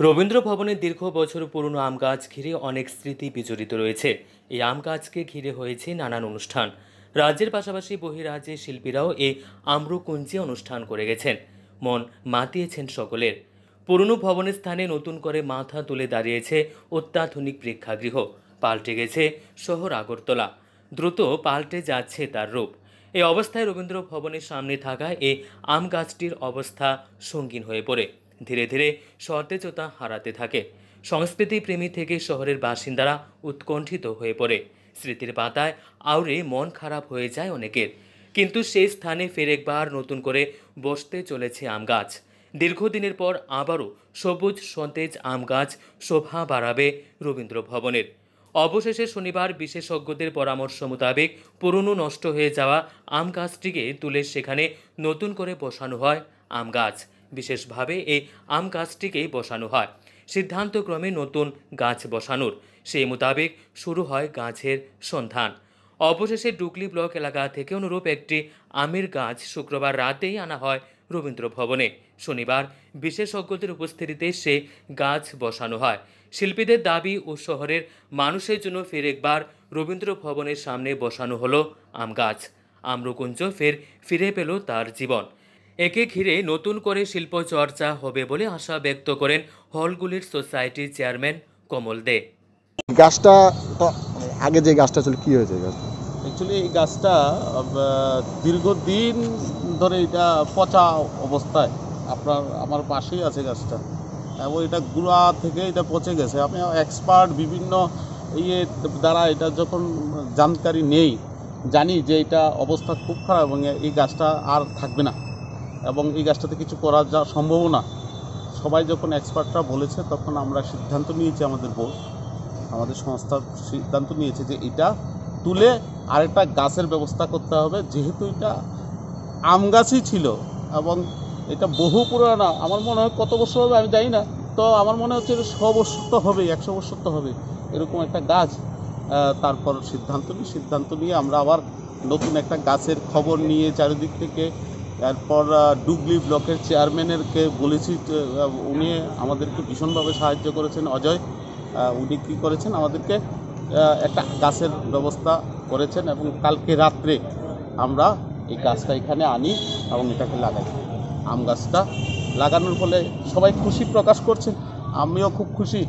রবীন্দ্র ভবনের দীর্ঘ বছর পুরনো আম গাছ ঘিরে অনেক স্মৃতি বিজড়িত রয়েছে। এই আম গাছকে ঘিরে হয়েছে নানান অনুষ্ঠান। রাজ্যের পাশাপাশি বহিরাজ্যের শিল্পীরাও এই আম্রকুঞ্জে অনুষ্ঠান করে গেছেন। মন মাতিয়েছেন সকলের। পুরনো ভবনের স্থানে নতুন করে মাথা তুলে দাঁড়িয়েছে অত্যাধুনিক প্রেক্ষাগৃহ। পাল্টে গেছে শহর আগরতলা। দ্রুত পাল্টে যাচ্ছে তার রূপ। এই অবস্থায় রবীন্দ্র ভবনের সামনে থাকা এই আম গাছটির অবস্থা সঙ্গীন হয়ে পড়ে। ধীরে ধীরে সতেজতা হারাতে থাকে। সংস্কৃতি প্রেমী থেকে শহরের বাসিন্দারা উৎকণ্ঠিত হয়ে পড়ে। স্মৃতির পাতায় আউরে মন খারাপ হয়ে যায় অনেকের। কিন্তু সেই স্থানে ফের একবার নতুন করে বসতে চলেছে আম গাছ। দীর্ঘদিনের পর আবারও সবুজ সতেজ আম গাছ শোভা বাড়াবে রবীন্দ্র ভবনের। অবশেষে শনিবার বিশেষজ্ঞদের পরামর্শ মোতাবেক পুরনো নষ্ট হয়ে যাওয়া আম গাছটিকে তুলে সেখানে নতুন করে বসানো হয় আম গাছ। বিশেষভাবে এই আম গাছটিকেই বসানো হয়। সিদ্ধান্তক্রমে নতুন গাছ বসানোর। সেই মোতাবেক শুরু হয় গাছের সন্ধান। অবশেষে ডুকলি ব্লক এলাকা থেকে অনুরূপ একটি আমের গাছ শুক্রবার রাতেই আনা হয় রবীন্দ্র ভবনে শনিবার বিশেষজ্ঞদের উপস্থিতিতে সে গাছ বসানো হয়। শিল্পীদের দাবি, ও শহরের মানুষের জন্য ফের একবার রবীন্দ্র ভবনের সামনে বসানো হলো আম গাছ। আম্রকুঞ্জ ফের ফিরে পেল তার জীবন। একে ঘিরে নতুন করে শিল্প চর্চা হবে বলে আশা ব্যক্ত করেন হলগুলির সোসাইটির চেয়ারম্যান কমল দে। গাছটা আগে যে গাছটা ছিল কি হয়েছে গাছটা? অ্যাকচুয়ালি এই গাছটা দীর্ঘদিন ধরে এটা পচা অবস্থায়। আপনার আমার পাশেই আছে গাছটা। এবং এটা গুড়া থেকে এটা পচে গেছে। আমি এক্সপার্ট বিভিন্ন ইয়ে দ্বারা এটা যখন জানকারি নেই জানি যে এটা অবস্থা খুব খারাপ এবং এই গাছটা আর থাকবে না। এবং এই গাছটাতে কিছু করা যা সম্ভব না সবাই যখন এক্সপার্টরা বলেছে তখন আমরা সিদ্ধান্ত নিয়েছি আমাদের বোর্ড আমাদের সংস্থা সিদ্ধান্ত নিয়েছে যে এটা তুলে আরেকটা গাছের ব্যবস্থা করতে হবে, যেহেতু এটা আম গাছই ছিল এবং এটা বহু পুরানা, আমার মনে হয় কত বছর হবে আমি জানি না, তো আমার মনে হচ্ছে এটা শ বছর তো হবেই, একশো বছর তো হবে এরকম একটা গাছ তারপর সিদ্ধান্ত নিই, সিদ্ধান্ত নিয়ে আমরা আবার নতুন একটা গাছের খবর নিয়ে চারিদিক থেকে এরপর আহ, ডুগলি ব্লকের চেয়ারম্যানেরকে বলেছি উনি আমাদেরকে ভীষণভাবে সাহায্য করেছেন অজয়। উনি কী করেছেন? আমাদেরকে একটা গাছের ব্যবস্থা করেছেন এবং কালকে রাত্রে আমরা এই গাছটা এখানে আনি এবং এটাকে লাগাই। আম গাছটা লাগানোর ফলে সবাই খুশি প্রকাশ করছে। আমিও খুব খুশি।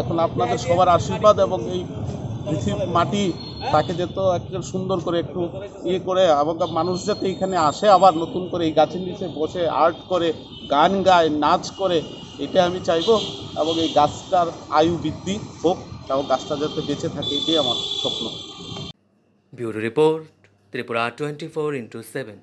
এখন আপনাদের সবার আশীর্বাদ এবং এই পৃথিবী মাটি তাকে যেত একটু সুন্দর করে একটু ইয়ে করে আবার মানুষ যাতে এখানে আসে, আবার নতুন করে এই গাছের নিচে বসে আর্ট করে, গান গায়, নাচ করে, এটা আমি চাইব। এবং এই গাছটার আয়ু বৃদ্ধি হোক, এবং গাছটা যাতে বেঁচে থাকে, এটাই আমার স্বপ্ন। Bureau report, Tripura twenty four into seven.